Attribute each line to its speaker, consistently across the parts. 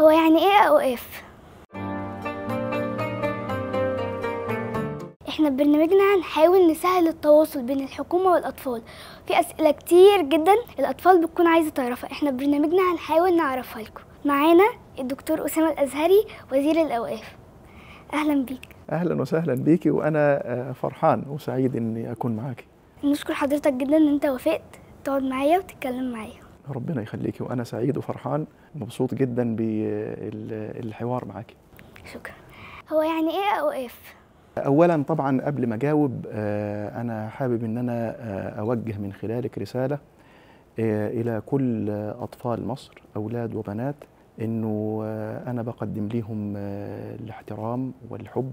Speaker 1: هو يعني إيه اوقاف إحنا ببرنامجنا هنحاول نسهل التواصل بين الحكومة والأطفال. في أسئلة كتير جدا الأطفال بتكون عايزة تعرفها. إحنا ببرنامجنا هنحاول نعرفها لكم. معانا الدكتور أسامة الأزهري وزير الأوقاف. أهلا بيك.
Speaker 2: أهلا وسهلا بيكي وأنا آه، فرحان وسعيد إني أكون معاكي.
Speaker 1: نشكر حضرتك جدا إن أنت وافقت تقعد معايا وتتكلم معايا.
Speaker 2: ربنا يخليكي وأنا سعيد وفرحان. مبسوط جدا بالحوار معاكي
Speaker 1: شكرا. هو يعني إيه أوقاف
Speaker 2: اولا طبعا قبل ما أجاوب آه، أنا حابب إن أنا آه، أوجه من خلالك رسالة آه، إلى كل أطفال مصر أولاد وبنات إنه أنا بقدم ليهم الاحترام والحب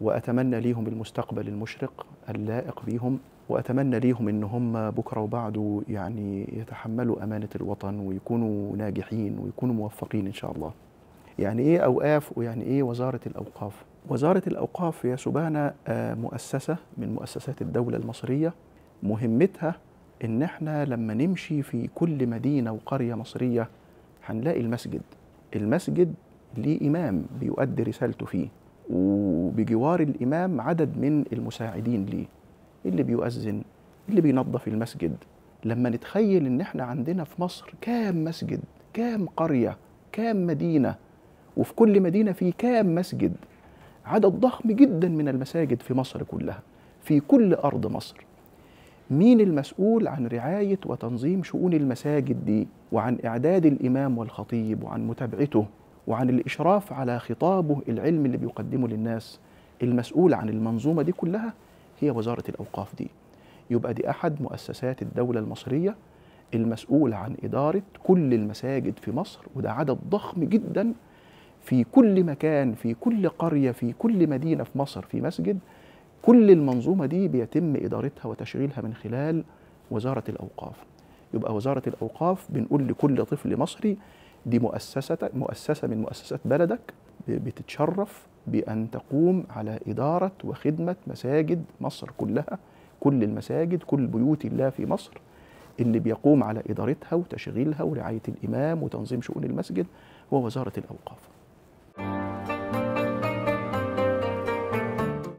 Speaker 2: وأتمنى ليهم المستقبل المشرق اللائق بيهم. وأتمنى ليهم إن هم بكرة وبعده يعني يتحملوا أمانة الوطن ويكونوا ناجحين ويكونوا موفقين إن شاء الله. يعني إيه أوقاف ويعني إيه وزارة الأوقاف؟ وزارة الأوقاف يا سبحانه آه، مؤسسة من مؤسسات الدولة المصرية مهمتها إن إحنا لما نمشي في كل مدينة وقرية مصرية هنلاقي المسجد. المسجد ليه إمام بيؤدي رسالته فيه وبجوار الإمام عدد من المساعدين ليه اللي بيؤذن اللي بينظف المسجد. لما نتخيل إن إحنا عندنا في مصر كام مسجد كام قرية كام مدينة وفي كل مدينة في كام مسجد عدد ضخم جدا من المساجد في مصر كلها في كل أرض مصر. مين المسؤول عن رعاية وتنظيم شؤون المساجد دي وعن إعداد الإمام والخطيب وعن متابعته وعن الإشراف على خطابه العلم اللي بيقدمه للناس؟ المسؤول عن المنظومة دي كلها هي وزارة الأوقاف دي. يبقى دي أحد مؤسسات الدولة المصرية المسؤول عن إدارة كل المساجد في مصر وده عدد ضخم جدا في كل مكان في كل قرية في كل مدينة في مصر في مسجد. كل المنظومة دي بيتم إدارتها وتشغيلها من خلال وزارة الأوقاف. يبقى وزارة الأوقاف بنقول لكل طفل مصري دي مؤسسة مؤسسة من مؤسسات بلدك بتتشرف بأن تقوم على إدارة وخدمة مساجد مصر كلها كل المساجد كل بيوت الله في مصر اللي بيقوم على إدارتها وتشغيلها ورعاية الإمام وتنظيم شؤون المسجد هو وزارة الأوقاف.